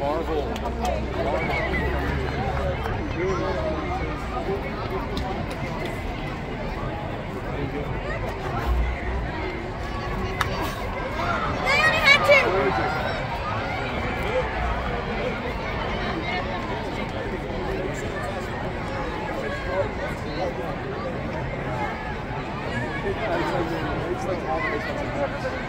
Marvel. Marvel. The